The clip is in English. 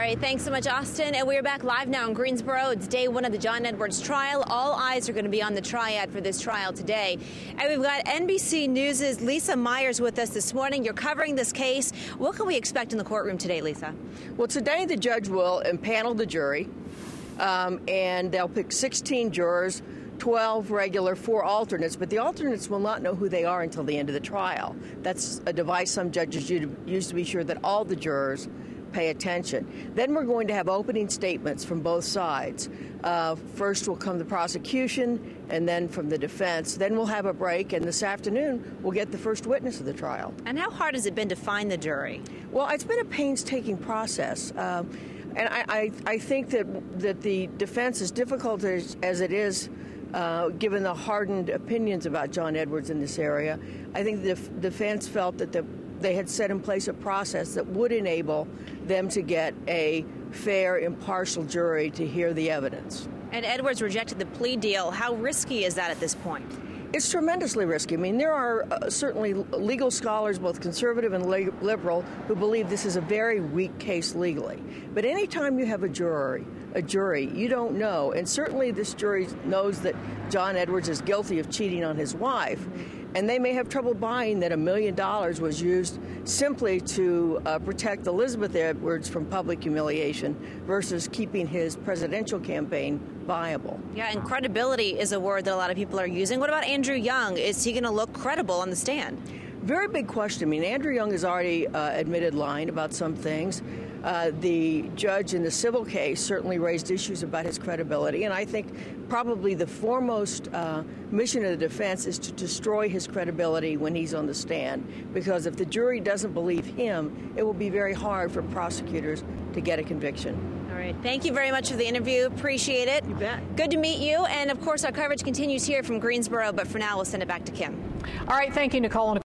right, thanks so much, Austin. And we're back live now in Greensboro. It's day one of the John Edwards trial. All eyes are going to be on the triad for this trial today. And we've got NBC News' Lisa Myers with us this morning. You're covering this case. What can we expect in the courtroom today, Lisa? Well, today the judge will impanel the jury, um, and they'll pick 16 jurors. 12 regular, four alternates, but the alternates will not know who they are until the end of the trial. That's a device some judges use to be sure that all the jurors pay attention. Then we're going to have opening statements from both sides. Uh, first will come the prosecution, and then from the defense. Then we'll have a break, and this afternoon we'll get the first witness of the trial. And how hard has it been to find the jury? Well, it's been a painstaking process. Uh, and I, I, I, think that that the defense, as difficult as, as it is, uh, given the hardened opinions about John Edwards in this area, I think the defense felt that the, they had set in place a process that would enable them to get a fair, impartial jury to hear the evidence. And Edwards rejected the plea deal. How risky is that at this point? It's tremendously risky. I mean, there are uh, certainly legal scholars, both conservative and liberal, who believe this is a very weak case legally. But anytime you have a jury, a jury, you don't know, and certainly this jury knows that John Edwards is guilty of cheating on his wife and they may have trouble buying that a million dollars was used simply to uh, protect Elizabeth Edwards from public humiliation versus keeping his presidential campaign viable. Yeah, and credibility is a word that a lot of people are using. What about Andrew Young? Is he going to look credible on the stand? Very big question. I mean, Andrew Young has already uh, admitted lying about some things. Uh, the judge in the civil case certainly raised issues about his credibility, and I think probably the foremost uh, mission of the defense is to destroy his credibility when he's on the stand. Because if the jury doesn't believe him, it will be very hard for prosecutors to get a conviction. All right. Thank you very much for the interview. Appreciate it. You bet. Good to meet you. And of course, our coverage continues here from Greensboro, but for now, we'll send it back to Kim. All right. Thank you, Nicole.